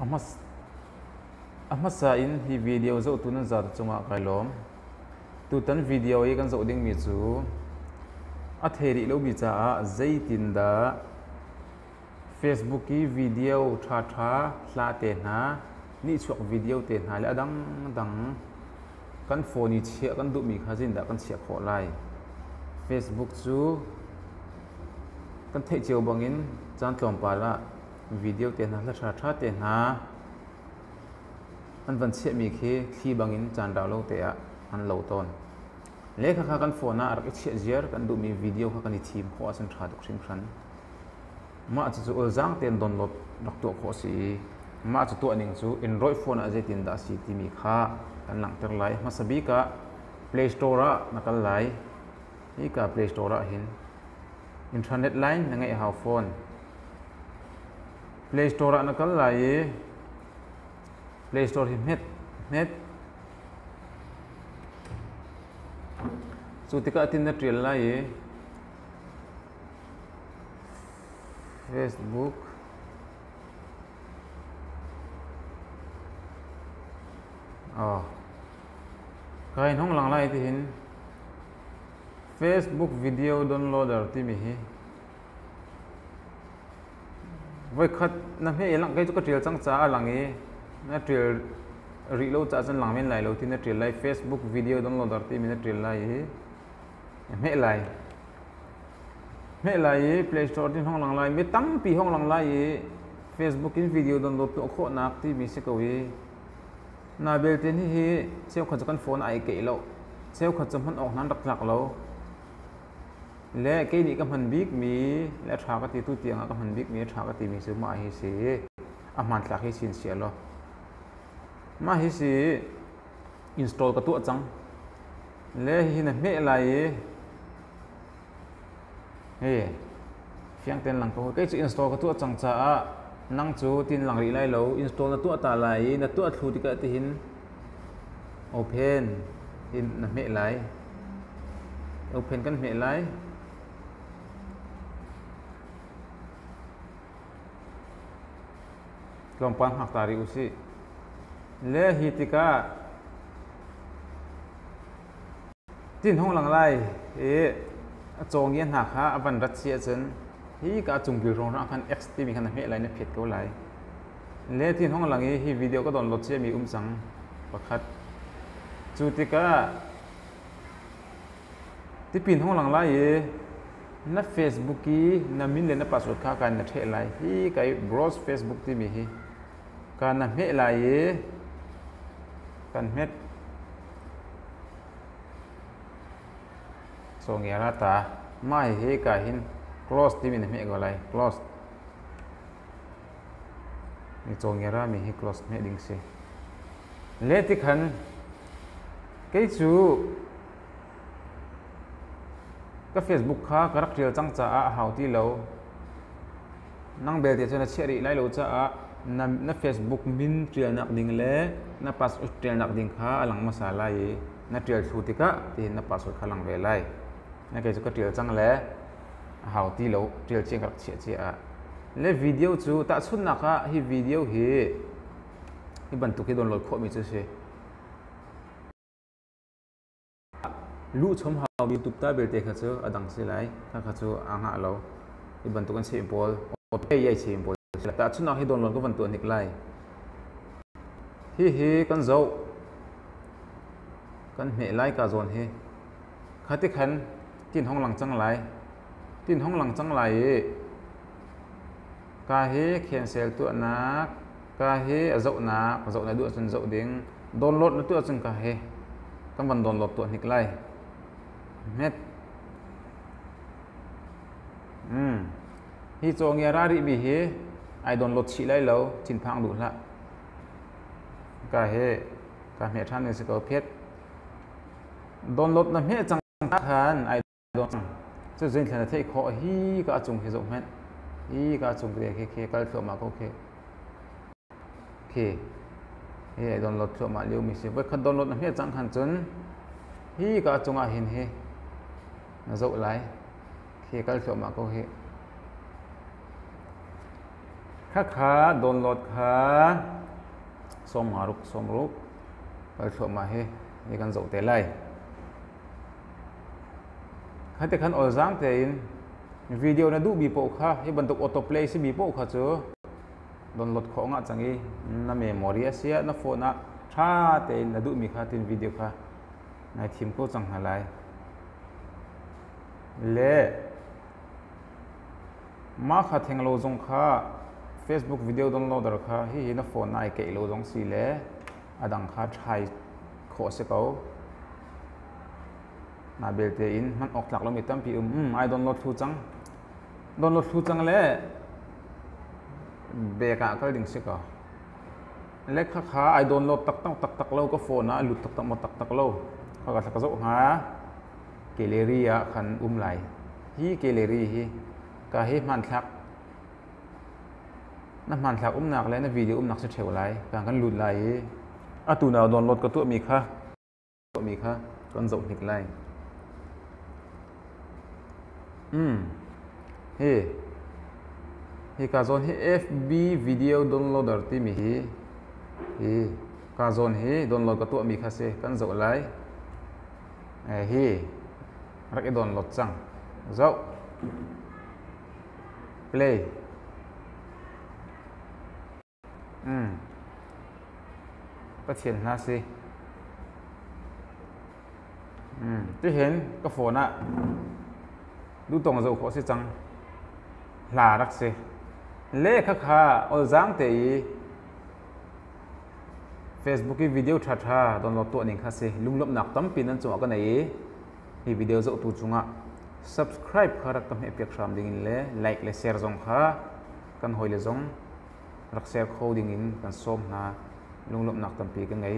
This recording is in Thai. amas amas sa in hi video zo tunan za ta chunga kai lom tu tan video ye kan zo ding mi chu a theri lo bi cha zaitin da facebook ki video tha tha hla te na ni chuak video te na le adang dang kan phone ni chia kan du mi kha jin da kan chia kho lai facebook chu kan thei chiu bangin chan tlom pa la วิดีโอเต็นะแล้วชาชาเต็นะอันวันเช็คมีเคที่บางอินจันดาวโลกเตะอันโหลดตอนเลขาข้ากันฟอนะอาจจะเช็คเยอะกันดูมีวิดีโอข้ากันทีมข้อสินชาดุสิ่งชันมาจะจะเออจ้งเต็นดอนโหลดนักตัวข้อสีมาจะตัวหนึ่งจู่อินรอยโฟนะเจตินดาสีที่มีข้ากันหลังเทอร์ไรมาสบิกะ Play Store นักอะไลนี่กั็ Play Store เห็นอินเทอร์เน็ตไลน์นั่งไอ้หาวฟอน Play Store anak play store अनकल लाए play store हिमेट हिमेट सुतिका अतिन lah ye. Facebook. oh kain hong lang lah ti hin facebook video downloader ti mi ว้ขัดนั่นเองหลังก็จะก็เรียลจังจ้าหลังนี้นั่นเรียลรีโหลดจ้าจันหลังไม่ไโหลดที่นั่นเรียลไลฟ์เฟซบุ๊กวิดีโอดังโหลดดัดที่มีนั่นเรียลไลฟ์ไม่ไหลไม่ไหลเพลย์สโตร์ที่ห้องหลังไหลไม่ตั้งปีห้องหลังไหลเฟซบุ๊กอินวิดีโอดันโหลดตัวโคนักที่มีสิกวีนาเบลเทนี่เซลขจักันโฟนไอเกลเราเซลขจัพันออกนั้นหลักๆเราและกกีิก็มันบิกมีและทากติตุเตียงก็มันบิกมีทากติมีสมาฮิสีอมันตากให้สินเสียลอมาฮิสีอินสตอลกระตัวจังและฮินเมลัยเฮ้ยฟีงเต็นหลังก็วกจะอินสตอลกับตัวจังจ้านังจูตินหลังรีไลโลอินสตอละตัวตาไหลนตัวทูติกะติหินโอเพนอินนะเมลลโอเพนกันเมลไลลมปันหักตารีอุสิเลหิติกาจินห้องหลังไรเอะจงเงีนหักฮะอวันรัชเชียชนฮีกาจุงกิโรนรักันเอ็กซ์ที่มีคันเม่ฆไรเนผิดก็ไรเลที่ห้องหลังนี้ฮีวิดีโอก็ตอนรถเชียมีอุ้มสังประคัดจูติกาที่ปีนห้องหลังไรเอนั่นเฟซบุ๊กีนั่นมินเลนนั่นพาสเวิดข้ากันนั่นเท่ไรฮีกับบ็อสเฟซบุ๊กที่มีฮี kan na me la ye kan met so nge ra ta mai he cả hin close ti min me gọi lai close ni so nge ra mi he close me đình se le ti khan cái chú cái Facebook khác các rắc rìa chẳng trả hào tí lâu năng bè thì cho nó chạy đi lại lâu trả na na facebook min trial nak ding le na password trial nak ding kha alang masala ye na trial thu tika ti na password lang ve lai na ke ka trial chang le hau ti lo trial ching ka che che a le video chu ta chun na kha hi video hi hi ban tu ke don lo kho mi chu se lu chom ha youtube ta bel te kha chu adang se lai kha kha chu anga lo hi ban tu kan se bol o pe ye che แต่ชุนอกที่โดนลนก็วันตัวนิกไลฮิฮิกันเจ้ากันเมไลกาโซนเฮขัดที่ขันตินห้องหลังจังไหลตินห้องหลังจังไหลกาเฮเขียนเซลตัวนักกาเฮเจ้านักเจ้านักดูจนเจ้าเด้งโดนลดตัวจนกาเฮกันวันโดนลดตัวนิกไลเม็ดอืมฮิจงเงราริบิเฮไอโดนลดชีไลแล้วจินพังดูละก็เฮก็เมทันนี่สกอเพชรโดนลดน้ะเมจังทันไอโดนจุดจริงแค่ไหนขอฮีก็จุงเฮจงแม่นฮีก็จุงเรียกเคเคก็เฟื่อมาโอเคเคเฮโดนลดเฟื่อมาเลี้ยวมีสิไว้คันโดนลดน้ะเมจังขันจนฮีก็จุงอาหินเฮนะจบไหลเคก็เฟื่อมาโอเคค่ะค่ะดนรถค่ะสมารุกสมรุกไปชมมาให้มีกันโจเตไล่ให้แต่คันออลสังเตยินวิดีโอนะดูบีโป้ค่ะให้บันทึกออโต้เพลย์ซีบีโป้ค่ะจ้อดนลดของอ่ะจังงี้น่าเมมโมรีเสียน่าโฟนอ่ะชาเตยินนะดูมีค่ะทินวิดีโอค่ะในทีมก็จังอะไรเล่มาข่ะเทงโลจงค่ะ Facebook video download ดรคะฮีฮีน่าโฟนนาเกลโลดงสีเล่อดังค่ะใช้โคสิเขานาเบลเตอินมันออกหลักลรมีตัมพี่อืมไอ้ดานโหลดทูจังดานโหลดทูจังเล่เบรกอะก็ดิ่งสิกาเล็กค่ะไอ้ดานโหลดตักตักตักตักเราก็โฟนนะหลุดตักตักหมดตักตักเราเขาก็สักสักหาเกเลรียขันอุ้มไหลฮีเกเลรีฮีก็ให้มันทักน้ำมันหลักอุ้มหนักแล้วนะวิดีโออุ้มหนักสุดเทวไลบางกันหลุดไลอะตูนาดอนรถก็ตัวมีค่ะตัวมีค่ะก้นจบหนิกไลอืมเฮ้เฮ้กาซอนเฮ้ FB วิดีโอดอนโหลดอะไรที่มีเฮ้เฮ้กาซอนเฮ้ดอนโหลดก็ตัวมีค่ะเซกันจบไลเอ้เฮ้รักไอ้ดอนโหลดจังจบ play อืมก็เทียนนะสิอืมที่เห็นก็ฝนอ่ะดูตรงจะขอสิจังลารักสิเลขค่ะเอาจังเตย Facebook cái video thật ha, đón lọt tụi anh khá xe, lung lấp nạc tấm pin ăn chung cái này, thì video dậu tụ chung ạ. Subscribe khá đặc tâm hệ việc sàm đình lệ, like lệ share dòng khá, căn hồi lệ រកសែលខូឌីងិនកាន់សូមណាលងលំណាក់តំពីកងៃ